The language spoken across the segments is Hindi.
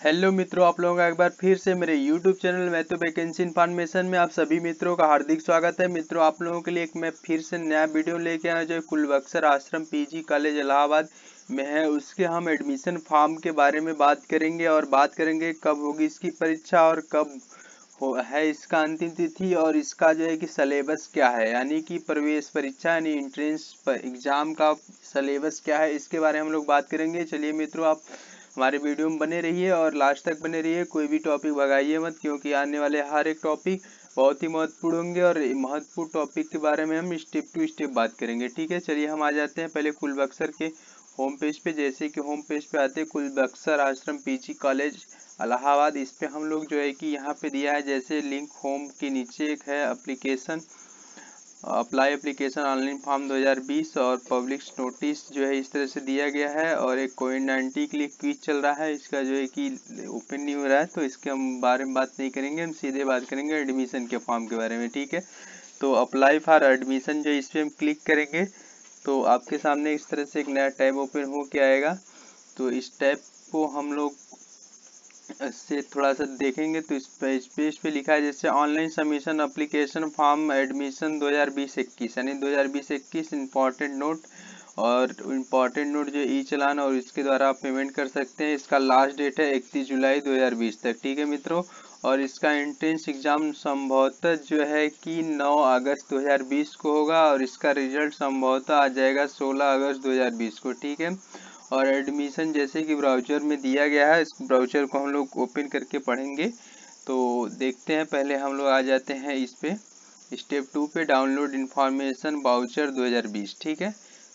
हेलो मित्रों, आप लोगों का एक बार फिर से मेरे यूट्यूब चैनल में तो वैकेंसी इन्फॉर्मेशन में आप सभी मित्रों का हार्दिक स्वागत है। मित्रों, आप लोगों के लिए एक मैं फिर से नया वीडियो लेके आया, जो कुलबक्सर आश्रम पीजी कॉलेज इलाहाबाद में है। उसके हम एडमिशन फॉर्म के बारे में बात करेंगे और बात करेंगे कब होगी इसकी परीक्षा और कब हो, है इसका अंतिम तिथि और इसका जो है कि सलेबस क्या है। यानी कि प्रवेश परीक्षा, यानी इंट्रेंस एग्ज़ाम का सलेबस क्या है, इसके बारे में हम लोग बात करेंगे। चलिए मित्रों, आप हमारे वीडियो में बने रहिए और लास्ट तक बने रहिए। कोई भी टॉपिक भगाइए मत, क्योंकि आने वाले हर एक टॉपिक बहुत ही महत्वपूर्ण होंगे और महत्वपूर्ण टॉपिक के बारे में हम स्टेप टू स्टेप बात करेंगे। ठीक है, चलिए हम आ जाते हैं पहले कुल बक्सर के होम पेज पे। जैसे कि होम पेज पे आते हैं कुल बक्सर आश्रम पीजी कॉलेज इलाहाबाद इस पे हम लोग जो है कि यहाँ पे दिया है, जैसे लिंक होम के नीचे एक है application apply application online form 2020 और पब्लिक नोटिस जो है इस तरह से दिया गया है और एक कोविड नाइन्टीन के लिए क्विज चल रहा है। इसका जो है कि ओपन नहीं हो रहा है तो इसके हम बारे में बात नहीं करेंगे, हम सीधे बात करेंगे एडमिशन के फॉर्म के बारे में, ठीक है? तो अप्लाई फॉर एडमिशन जो इस पर हम क्लिक करेंगे तो आपके सामने इस तरह से एक नया टैब ओपन हो के आएगा। तो इस टैब को हम लोग से थोड़ा सा देखेंगे तो इस पेज पेज पे लिखा है जैसे online submission application form admission 2020-21 यानी 2020-21 इंपॉर्टेंट नोट और इंपॉर्टेंट नोट जो ई चलान और इसके द्वारा आप पेमेंट कर सकते हैं। इसका लास्ट डेट है इकतीस जुलाई 2020 तक, ठीक है मित्रों? और इसका एंट्रेंस एग्ज़ाम संभवतः जो है कि 9 अगस्त 2020 को होगा और इसका रिज़ल्ट संभवतः आ जाएगा 16 अगस्त 2020 को, ठीक है? और एडमिशन जैसे कि ब्राउज़र में दिया गया है, इस ब्राउज़र को हम लोग ओपन करके पढ़ेंगे। तो देखते हैं, पहले हम लोग आ जाते हैं इस पे। स्टेप टू पे डाउनलोड इन्फॉर्मेशन बाउचर 2020 ठीक है?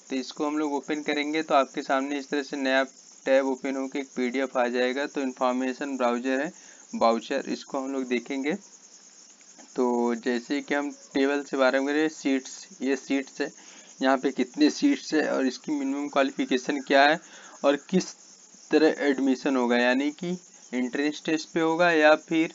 तो इसको हम लोग ओपन करेंगे तो आपके सामने इस तरह से नया टैब ओपन होकर एक पीडीएफ आ जाएगा। तो इन्फॉर्मेशन ब्राउज़र है बाउचर इसको हम लोग देखेंगे। तो जैसे कि हम टेबल से बारे में सीट्स ये सीट्स है। यहाँ पे कितने सीट्स है और इसकी मिनिमम क्वालिफिकेशन क्या है और किस तरह एडमिशन होगा? यानी कि एंट्रेंस टेस्ट पे होगा या फिर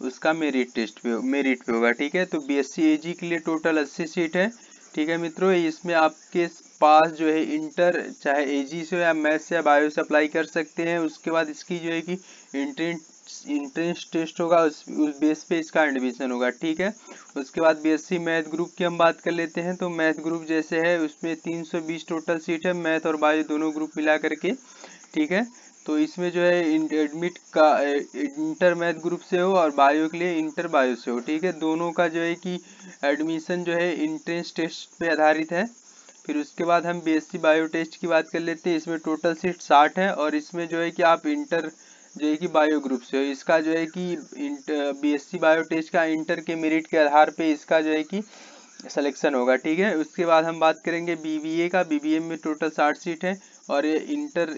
उसका मेरिट टेस्ट पे मेरिट पे होगा, ठीक है? तो बी एस के लिए टोटल अस्सी सीट है, ठीक है मित्रों? इसमें आपके पास जो है इंटर चाहे एजी से हो या मैथ से या बायो से अप्लाई कर सकते हैं। उसके बाद इसकी जो है कि इंट्रेंस इंट्रेंस टेस्ट होगा, उस उस बेस पे इसका एडमिशन होगा, ठीक है? उसके बाद बीएससी मैथ ग्रुप की हम बात कर लेते हैं तो मैथ ग्रुप जैसे है, उसमें 320 टोटल सीट है मैथ और बायो दोनों ग्रुप मिला करके, ठीक है? तो इसमें जो है एडमिट का इंटर मैथ ग्रुप से हो और बायो के लिए इंटर बायो से हो, ठीक है? दोनों का जो है कि एडमिशन जो है इंट्रेंस टेस्ट पे आधारित है। फिर उसके बाद हम बीएससी बायो टेस्ट की बात कर लेते हैं, इसमें टोटल सीट साठ है और इसमें जो है कि आप इंटर जो है कि बायो ग्रुप से। इसका जो है कि बीएससी बायो टेस्ट का इंटर के मेरिट के आधार पे इसका जो है कि सिलेक्शन होगा, ठीक है? उसके बाद हम बात करेंगे बीबीए का। बीबीए में टोटल साठ सीट है और ये इंटर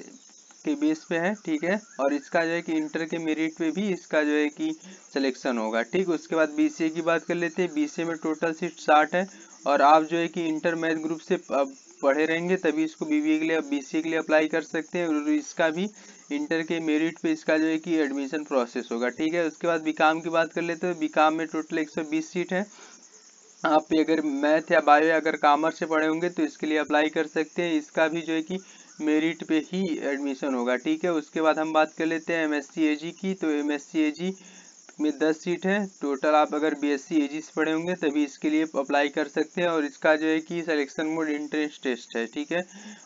के बेस पे है, ठीक है? और इसका जो है कि इंटर के मेरिट पे भी इसका जो है कि सिलेक्शन होगा, ठीक? उसके बाद बीसीए की बात कर लेते हैं। बीसीए में टोटल सीट साठ है और आप जो है कि इंटर मैथ ग्रुप से पढ़े रहेंगे, तभी इसको बीबीए के लिए बीसीए के लिए अप्लाई कर सकते हैं और इसका भी इंटर के मेरिट पे इसका जो है कि एडमिशन प्रोसेस होगा, ठीक है? उसके बाद बीकॉम की बात कर लेते हैं। बीकॉम में टोटल 120 सीट है। आप अगर मैथ या बायो अगर कॉमर्स से पढ़े होंगे तो इसके लिए अप्लाई कर सकते हैं। इसका भी जो है कि मेरिट पे ही एडमिशन होगा, ठीक है? उसके बाद हम बात कर लेते हैं एम एस की। तो एम एस में दस सीट है। टोटल आप अगर बी एस सी से पढ़े होंगे, तभी इसके लिए अप्लाई कर सकते हैं और इसका जो है कि सिलेक्शन मोड इंट्रेंस टेस्ट है, ठीक है?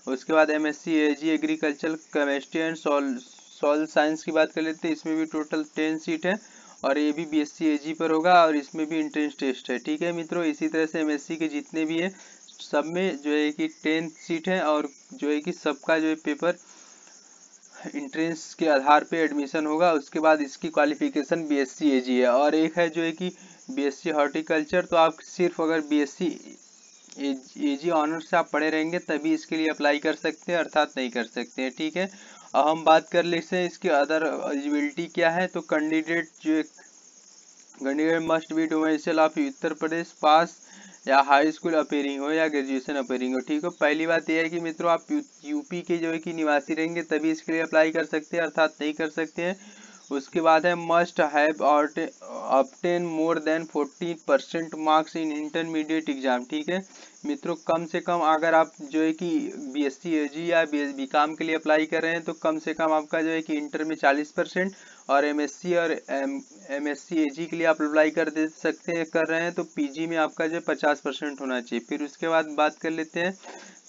उसके बाद M S C AG agriculture chemistry and soil soil science की बात कर लेते हैं। इसमें भी टोटल टेन सीट है और ये भी बी एस सी पर होगा और इसमें भी इंट्रेंस टेस्ट है, ठीक है मित्रों? इसी तरह से एम के जितने भी है, सब में जो है कि टेन सीट है और जो है कि सबका जो है पेपर इंट्रेंस के आधार पे एडमिशन होगा, उसके बाद इसकी क्वालिफिकेशन बी एस है। और एक है जो है कि बी एस हॉर्टिकल्चर तो आप सिर्फ़ अगर B S C A G honours से आप पढ़े रहेंगे, तभी इसके लिए अप्लाई कर सकते हैं, अर्थात नहीं कर सकते हैं, ठीक है? अब हम बात कर लेते हैं इसकी अदर एलिजिबिलिटी क्या है तो कैंडिडेट जो candidate must be domicile of Uttar Pradesh pass या हाई स्कूल अपेयरिंग हो या ग्रेजुएशन अपेयरिंग हो, ठीक हो? पहली बात यह है कि मित्रों, आप यूपी के जो है कि निवासी रहेंगे, तभी इसके लिए अप्लाई कर सकते हैं, अर्थात नहीं कर सकते हैं। उसके बाद है must have obtain more than forty percent marks in intermediate exam ठीक है? मित्रों, कम से कम अगर आप जो है कि बी एस सी या बी काम के लिए अप्लाई कर रहे हैं तो कम से कम आपका जो है कि इंटर में 40 परसेंट और एम एस सी और एम एस सी ए जी के लिए आप अप्लाई कर दे सकते हैं, कर रहे हैं तो पी जी में आपका जो है पचास परसेंट होना चाहिए। फिर उसके बाद बात कर लेते हैं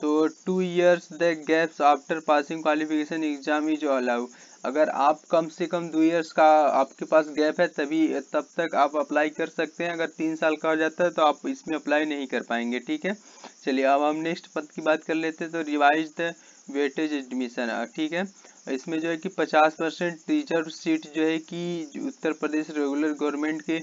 तो two years the gaps after passing qualification exam is allow अगर आप कम से कम दो ईयर्स का आपके पास गैप है, तभी, तब तक आप अप्लाई कर सकते हैं। अगर तीन साल का हो जाता है तो आप इसमें अप्लाई नहीं कर पाएँगे, ठीक है? चलिए, अब हम नेक्स्ट पद की बात कर लेते हैं तो रिवाइज द वेटेज एडमिशन ठीक है? इसमें जो है कि 50 परसेंट टीचर सीट जो है कि उत्तर प्रदेश रेगुलर गवर्नमेंट के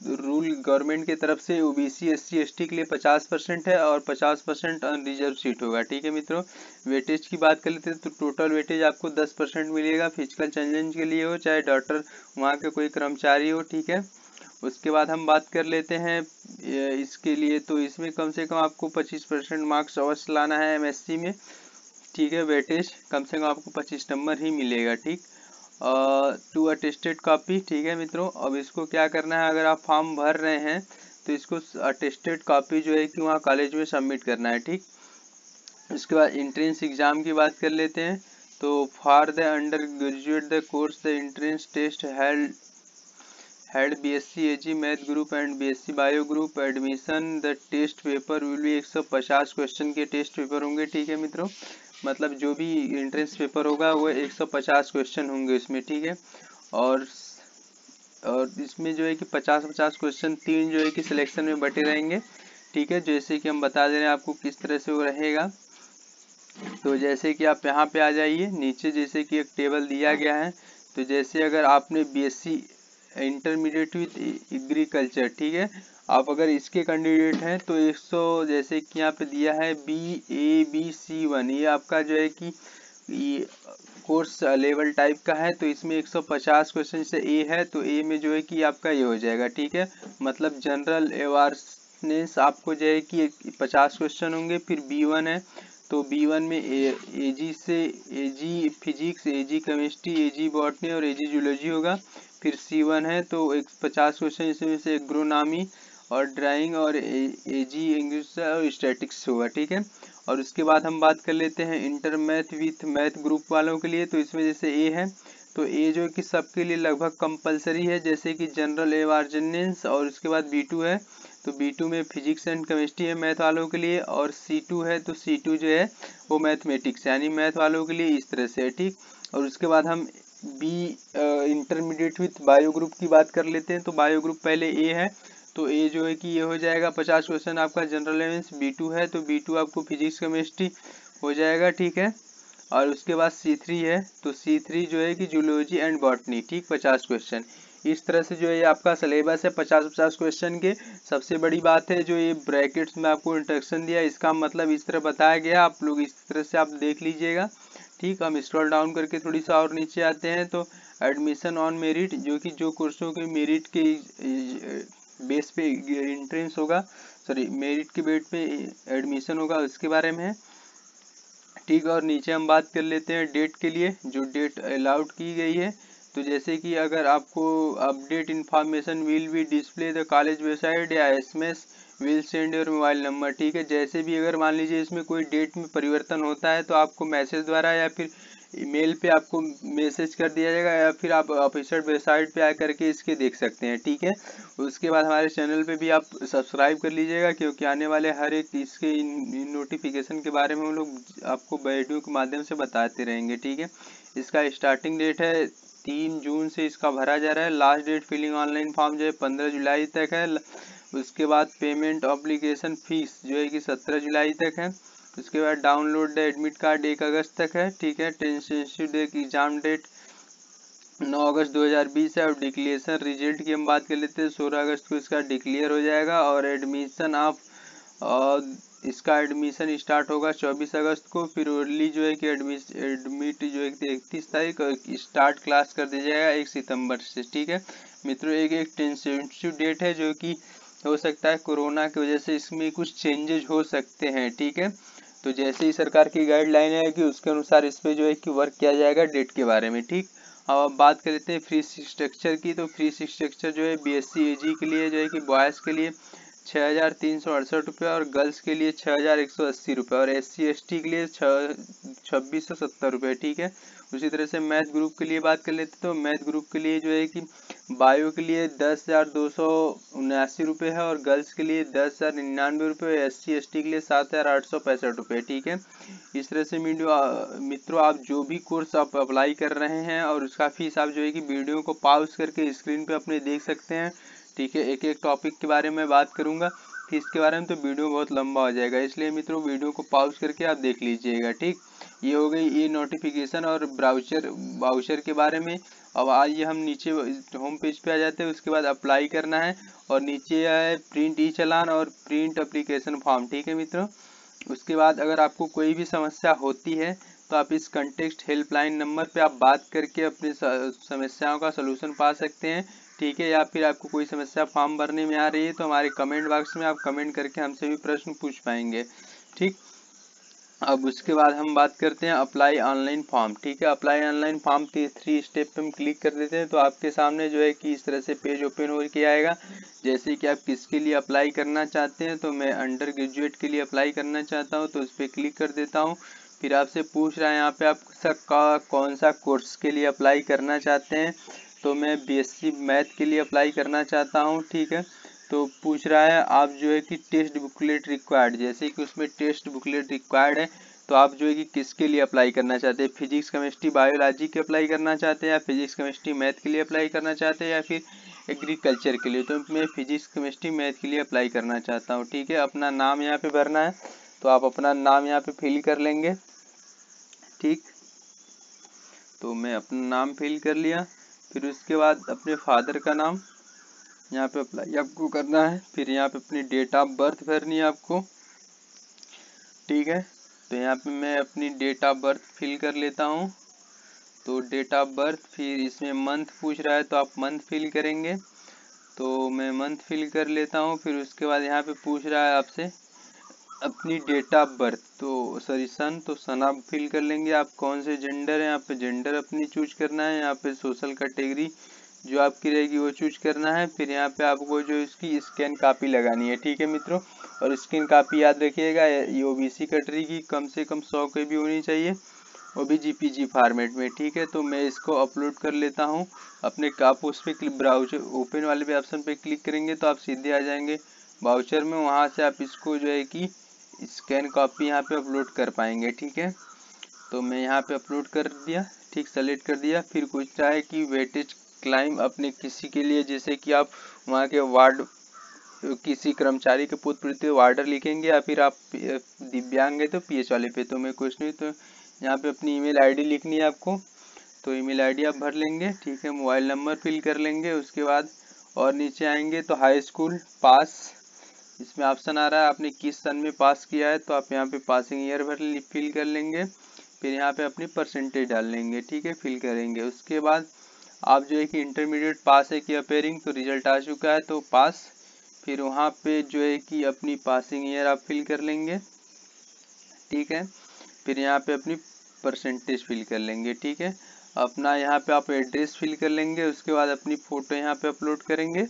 रूल गवर्नमेंट की तरफ़ से ओबीसी, एससी, एसटी के लिए 50 परसेंट है और 50 परसेंट अनरिजर्व सीट होगा। ठीक है मित्रों, वेटेज की बात कर लेते हैं तो टोटल वेटेज आपको 10 परसेंट मिलेगा। फ़िज़िकल चैलेंज के लिए हो, चाहे डॉक्टर वहाँ के कोई कर्मचारी हो, ठीक है? उसके बाद हम बात कर लेते हैं इसके लिए तो इसमें कम से कम आपको 25 परसेंट मार्क्स अवश्य लाना है एमएससी में। ठीक है, वेटेज कम से कम आपको 25 नंबर ही मिलेगा, ठीक? टू अटेस्टेड कॉपी ठीक है मित्रों? अब इसको क्या करना है? अगर आप फॉर्म भर रहे हैं तो इसको अटेस्टेड कॉपी जो है कि वहाँ कॉलेज में सबमिट करना है, ठीक? उसके बाद इंट्रेंस एग्ज़ाम की बात कर लेते हैं। तो for the under graduate the course the entrance test held head B S C A G math group and B S C bio group admission the test paper will be 150 question के टेस्ट पेपर होंगे, ठीक है मित्रों? मतलब जो भी एंट्रेंस पेपर होगा, वो 150 क्वेश्चन होंगे इसमें, ठीक है? और और इसमें जो है कि 50 50 क्वेश्चन तीन जो है कि सिलेक्शन में बटे रहेंगे, ठीक है? जैसे कि हम बता दे रहे हैं आपको किस तरह से वो रहेगा। तो जैसे कि आप यहाँ पे आ जाइए, नीचे जैसे कि एक टेबल दिया गया है तो जैसे अगर आपने बीएससी इंटरमीडिएट विथ एग्रीकल्चर ठीक है? आप अगर इसके कैंडिडेट हैं तो 100 जैसे कि यहाँ पे दिया है B A B C one ये आपका जो है कि कोर्स लेवल टाइप का है तो इसमें 150 क्वेश्चन से ए है तो ए में जो है कि आपका ये हो जाएगा, ठीक है? मतलब जनरल अवेयरनेस आपको जो है कि 50 क्वेश्चन होंगे, फिर बी वन है तो बी वन में ए जी से A G physics A G chemistry A G botany और ए जी जूलॉजी होगा। फिर सी वन है तो एक पचास क्वेश्चन इसमें से एग्रोनामी और ड्राइंग और ए जी इंग्लिश और स्टैटिक्स होगा, ठीक है? और उसके बाद हम बात कर लेते हैं inter math with math group वालों के लिए तो इसमें जैसे ए है तो ए जो कि सबके लिए लगभग कंपलसरी है, जैसे कि जनरल एवार्जेंस और उसके बाद बी टू है तो बी टू में फिजिक्स एंड केमिस्ट्री है मैथ वालों के लिए और सी टू है तो सी टू जो है वो मैथमेटिक्स यानी मैथ वालों के लिए इस तरह से है, ठीक? और उसके बाद हम B intermediate with bio group की बात कर लेते हैं तो बायो ग्रुप पहले ए है तो ए जो है कि ये हो जाएगा पचास क्वेश्चन आपका जनरल एवेंस बी टू है तो बी टू आपको फिजिक्स केमिस्ट्री हो जाएगा, ठीक है? और उसके बाद सी थ्री है तो सी थ्री जो है कि जूलॉजी एंड बॉटनी ठीक? पचास क्वेश्चन इस तरह से जो है आपका सिलेबस है, पचास पचास क्वेश्चन के। सबसे बड़ी बात है, जो ये ब्रैकेट्स में आपको इंस्ट्रक्शन दिया, इसका मतलब इस तरह बताया गया, आप लोग इस तरह से आप देख लीजिएगा। ठीक हम स्क्रॉल डाउन करके थोड़ी सा और नीचे आते हैं तो एडमिशन ऑन मेरिट जो कि जो कोर्सों के मेरिट के बेस पे इंट्रेंस होगा सॉरी मेरिट के बेट पे एडमिशन होगा उसके बारे में। ठीक और नीचे हम बात कर लेते हैं डेट के लिए, जो डेट अलाउड की गई है। तो जैसे कि अगर आपको update information will be display the college website या S M S will send your mobile number ठीक है? जैसे भी अगर मान लीजिए इसमें कोई डेट में परिवर्तन होता है तो आपको मैसेज द्वारा या फिर ईमेल पे आपको मैसेज कर दिया जाएगा या फिर आप ऑफिशियल वेबसाइट पे आकर के इसके देख सकते हैं, ठीक है? उसके बाद हमारे चैनल पे भी आप सब्सक्राइब कर लीजिएगा, क्योंकि आने वाले हर एक इसके नोटिफिकेशन के बारे में हम लोग आपको वीडियो के माध्यम से बताते रहेंगे, ठीक है? इसका स्टार्टिंग डेट है तीन जून से इसका भरा जा रहा है। Last date filling online form जो है, पंद्रह जुलाई तक है। उसके बाद पेमेंट ऑब्लिगेशन फ़ीस जो है कि सत्रह जुलाई तक है। उसके बाद डाउनलोड एडमिट कार्ड एक अगस्त तक है। ठीक है टेंसेंशिव एग्ज़ाम डेट 9 अगस्त 2020 है। और डिक्लेरेशन रिज़ल्ट की हम बात कर लेते हैं। 16 अगस्त को इसका डिक्लेयर हो जाएगा और एडमिशन ऑफ़ इसका एडमिशन स्टार्ट होगा 24 अगस्त को, फिर अर्ली जो है कि एडमिट एडमिट जो है इकतीस तारीख स्टार्ट क्लास कर दिया जाएगा एक सितंबर से, ठीक है? मित्रों, एक एक टेंसेंटिव डेट है जो कि हो सकता है कोरोना की वजह से इसमें कुछ चेंजेज हो सकते हैं, ठीक है? तो जैसे ही सरकार की गाइडलाइन है कि उसके अनुसार इस पर जो है कि वर्क किया जाएगा डेट के बारे में, ठीक? अब अब बात कर लेते हैं फ्री स्ट्रक्चर की तो फ्री स्ट्रक्चर जो है बी एस के लिए, जो है कि बॉयज़ के लिए छः हज़ार तीन सौ अड़सठ रुपये और गर्ल्स के लिए छः हज़ार एक सौ अस्सी रुपये और एस सी के लिए छब्बीस सौ सत्तर रुपये ठीक है? उसी तरह से मैथ ग्रुप के लिए बात कर लेते तो मैथ ग्रुप के लिए जो है कि बायो के लिए दस हज़ार दो सौ उन्यासी रुपये है और गर्ल्स के लिए दस हज़ार निन्यानवे रुपये और एस सी एस टी के लिए सात हज़ार आठ सौ पैंसठ रुपये ठीक है? इस तरह से वीडियो मित्रों, आप जो भी कोर्स आप अप्लाई कर रहे हैं और उसका फ़ीस आप जो है कि वीडियो को पाउज करके स्क्रीन पर अपने देख सकते हैं। ठीक है एक एक टॉपिक के बारे में बात करूँगा। फ़ीस इसके बारे में तो वीडियो बहुत लंबा हो जाएगा, इसलिए मित्रों वीडियो को पॉज करके आप देख लीजिएगा, ठीक? ये हो गई ये नोटिफिकेशन और ब्राउचर ब्राउचर के बारे में। अब आइए हम नीचे होम पेज पे आ जाते हैं, उसके बाद अप्लाई करना है और नीचे है प्रिंट ई चलान और प्रिंट अप्लीकेशन फॉर्म ठीक है मित्रों? उसके बाद अगर आपको कोई भी समस्या होती है तो आप इस कंटेक्स्ट हेल्पलाइन नंबर पे आप बात करके अपनी समस्याओं का सलूशन पा सकते हैं। ठीक है, या फिर आपको कोई समस्या फॉर्म भरने में आ रही है तो हमारे कमेंट बॉक्स में आप कमेंट करके हमसे भी प्रश्न पूछ पाएँगे। ठीक? अब उसके बाद हम बात करते हैं अप्लाई ऑनलाइन फॉर्म ठीक है apply online form three step पे हम क्लिक कर देते हैं तो आपके सामने जो है कि इस तरह से पेज ओपन हो के आएगा। जैसे कि आप किसके लिए अप्लाई करना चाहते हैं तो मैं अंडर ग्रेजुएट के लिए अप्लाई करना चाहता हूँ तो उस पर क्लिक कर देता हूँ। फिर आपसे पूछ रहा है यहाँ पे आप का, कौन सा कोर्स के लिए अप्लाई करना चाहते हैं? तो मैं बीएससी मैथ के लिए अप्लाई करना चाहता हूँ, ठीक है? तो पूछ रहा है, आप जो है कि टेस्ट बुकलेट रिक्वायर्ड जैसे कि उसमें टेस्ट बुकलेट रिक्वायर्ड है तो आप जो है कि किसके लिए अप्लाई करना चाहते हैं? फिजिक्स केमिस्ट्री बायोलॉजी के अप्लाई करना चाहते हैं या फिजिक्स केमिस्ट्री मैथ के लिए अप्लाई करना चाहते हैं या फिर एग्रीकल्चर के लिए? तो मैं फिजिक्स केमिस्ट्री मैथ के लिए अप्लाई करना चाहता हूँ, ठीक है? अपना नाम यहाँ पे भरना है तो आप अपना नाम यहाँ पे फिल कर लेंगे, ठीक? तो मैं अपना नाम फिल कर लिया। फिर उसके बाद अपने फादर का नाम यहाँ पे अप्लाई आपको करना है। फिर यहाँ पे अपनी डेट ऑफ़ बर्थ भरनी है आपको। ठीक है? तो यहाँ पे मैं अपनी डेट ऑफ़ बर्थ फिल कर लेता हूँ। तो डेट ऑफ़ बर्थ फिर इसमें मंथ पूछ रहा है तो आप मंथ फिल करेंगे। तो मैं मंथ फिल कर लेता हूँ, फिर उसके बाद यहाँ पे पूछ रहा है आपसे अपनी डेट ऑफ़ बर्थ तो सॉरी सन तो सन आप फिल कर लेंगे। आप कौन से जेंडर है? यहाँ पे जेंडर अपनी चूज़ करना है। यहाँ पे सोशल कैटेगरी जो आपकी रहेगी, वो चूज़ करना है। फिर यहाँ पे आपको जो इसकी स्कैन कापी लगानी है। ठीक है मित्रों? और स्कैन कापी याद रखिएगा, ये ओबीसी कैटेगरी की कम से कम सौ के भी होनी चाहिए। वो भी जी पी जी फार्मेट में। ठीक है? तो मैं इसको अपलोड कर लेता हूँ। अपने आप उस पर ब्राउज़र ओपन वाले भी ऑप्शन पे क्लिक करेंगे तो आप सीधे आ जाएँगे। बाउचर में वहाँ से आप इसको जो है कि स्कैन कॉपी यहाँ पे अपलोड कर पाएँगे, ठीक है? तो मैं यहाँ पे अपलोड कर दिया, ठीक सेलेक्ट कर दिया। फिर कुछ है कि वेटेज क्लाइम अपने किसी के लिए, जैसे कि आप वहाँ के वार्ड किसी कर्मचारी के पुत्र प्रति वार्डर लिखेंगे या फिर आप दिव्यांग है तो पीएच वाले पे तो मैं कुछ नहीं तो यहाँ पे अपनी ईमेल आईडी लिखनी है आपको। तो ईमेल आईडी आप भर लेंगे, ठीक है मोबाइल नंबर फिल कर लेंगे, उसके बाद और नीचे आएँगे तो हाई स्कूल पास इसमें ऑप्शन आ रहा है, आपने किस सन में पास किया है तो आप यहाँ पे पासिंग ईयर भर फिल कर लेंगे। फिर यहाँ पे अपनी परसेंटेज डाल लेंगे, ठीक है फिल करेंगे। उसके बाद आप जो है कि इंटरमीडिएट पास है कि अपेयरिंग तो रिज़ल्ट आ चुका है तो पास फिर वहाँ पे जो है कि अपनी पासिंग ईयर आप फिल कर लेंगे, ठीक है। फिर यहाँ पे अपनी परसेंटेज फिल कर लेंगे, ठीक है। अपना यहाँ पे आप एड्रेस फिल कर लेंगे, उसके बाद अपनी फ़ोटो यहाँ पे अपलोड करेंगे।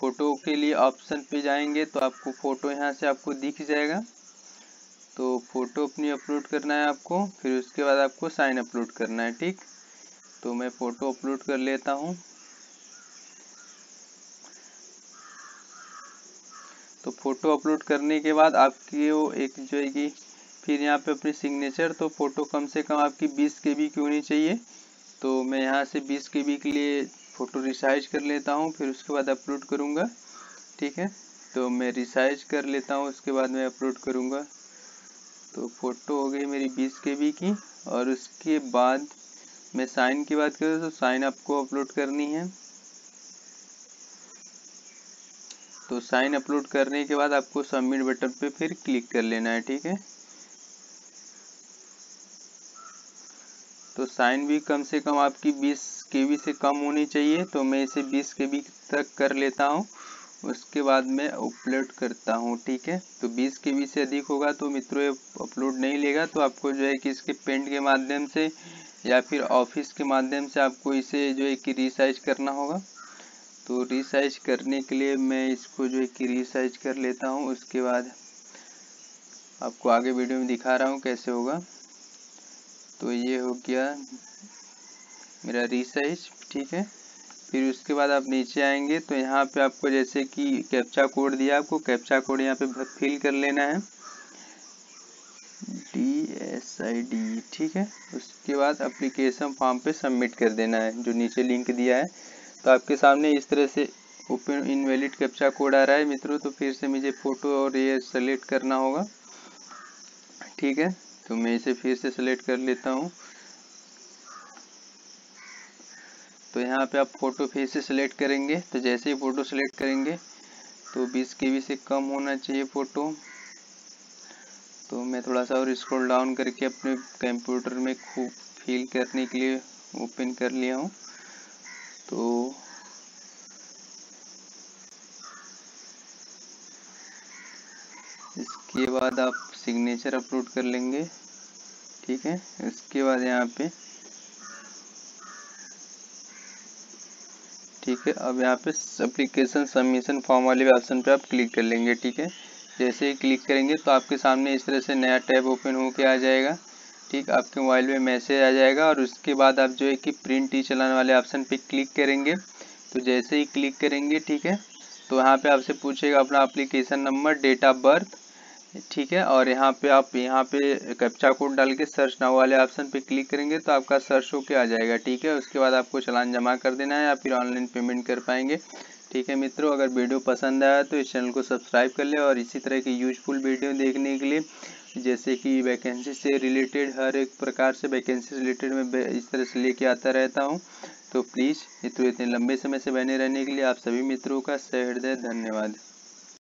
फ़ोटो के लिए ऑप्शन पे जाएँगे तो आपको फ़ोटो यहाँ से आपको दिख जाएगा। तो फ़ोटो अपनी अपलोड करना है आपको, फिर उसके बाद आपको साइन अपलोड करना है, ठीक? तो मैं फ़ोटो अपलोड कर लेता हूँ। तो फ़ोटो अपलोड करने के बाद आपकी वो एक जो है कि फिर यहाँ पे अपनी सिग्नेचर तो फ़ोटो कम से कम आपकी 20 के बी की होनी चाहिए। तो मैं यहाँ से 20 के बी के लिए फ़ोटो रिसाइज कर लेता हूँ, फिर उसके बाद अपलोड करूँगा, ठीक है? तो मैं रिसाइज कर लेता हूँ, उसके बाद मैं अपलोड करूँगा। तो फ़ोटो हो गई मेरी बीस के बी की, और उसके बाद मैं साइन की बात करूँ तो साइन आपको अपलोड करनी है। तो साइन अपलोड करने के बाद आपको सबमिट बटन पे फिर क्लिक कर लेना है, ठीक है? तो साइन भी कम से कम आपकी 20 के से कम होनी चाहिए तो मैं इसे 20 के तक कर लेता हूँ। उसके बाद मैं अपलोड करता हूँ, ठीक है? तो 20 के से अधिक होगा तो मित्रों, ये अपलोड नहीं लेगा तो आपको जो है कि इसके पेंट के माध्यम से या फिर ऑफ़िस के माध्यम से आपको इसे जो है कि रिसाइज करना होगा। तो रिसाइज करने के लिए मैं इसको जो है कि रिसाइज कर लेता हूँ। उसके बाद आपको आगे वीडियो में दिखा रहा हूँ कैसे होगा। तो ये हो गया मेरा रिसाइज ठीक है? फिर उसके बाद आप नीचे आएँगे तो यहाँ पे आपको जैसे कि कैप्चा कोड दिया, आपको कैप्चा कोड यहाँ पे फिल कर लेना है। डी एस आई डी ठीक है? उसके बाद एप्लीकेशन फॉर्म पे सबमिट कर देना है, जो नीचे लिंक दिया है। तो आपके सामने इस तरह से ओपन इनवैलिड कैप्चा कोड आ रहा है मित्रों तो फिर से मुझे फ़ोटो और ये सेलेक्ट करना होगा, ठीक है? तो मैं इसे फिर से सेलेक्ट कर लेता हूँ। तो यहाँ पे आप फ़ोटो फिर से सिलेक्ट करेंगे। तो जैसे ही फ़ोटो सेलेक्ट करेंगे तो 20 के से कम होना चाहिए फ़ोटो तो मैं थोड़ा सा और स्क्रॉल डाउन करके अपने कंप्यूटर में खूब फिल करने के लिए ओपन कर लिया हूँ। तो इसके बाद आप सिग्नेचर अपलोड कर लेंगे। ठीक है? इसके बाद यहाँ पे ठीक है, अब यहाँ पे एप्लीकेशन सबमिशन फॉर्म वाले ऑप्शन पे आप क्लिक कर लेंगे, ठीक है? जैसे ही क्लिक करेंगे तो आपके सामने इस तरह से नया टैब ओपन होके आ जाएगा। ठीक, आपके मोबाइल में मैसेज आ जाएगा और उसके बाद आप जो है कि प्रिंट ही चलाने वाले ऑप्शन पे क्लिक करेंगे। तो जैसे ही क्लिक करेंगे, ठीक है? तो यहाँ पे आपसे पूछेगा अपना application number date of birth ठीक है, और यहाँ पे आप, यहाँ पे कैप्चा कोड डाल के सर्च नाउ वाले ऑप्शन पे क्लिक करेंगे तो आपका सर्च होके आ जाएगा, ठीक है? उसके बाद आपको चलान जमा कर देना है या फिर ऑनलाइन पेमेंट कर पाएँगे। ठीक है मित्रों, अगर वीडियो पसंद आया तो इस चैनल को सब्सक्राइब कर ले और इसी तरह की यूजफुल वीडियो देखने के लिए, जैसे कि वैकेंसी से रिलेटेड हर एक प्रकार से वैकेंसी रिलेटेड मैं इस तरह से लेके आता रहता हूँ। तो प्लीज़ मित्रों इतने लंबे समय से बने रहने के लिए आप सभी मित्रों का सहृदय, धन्यवाद।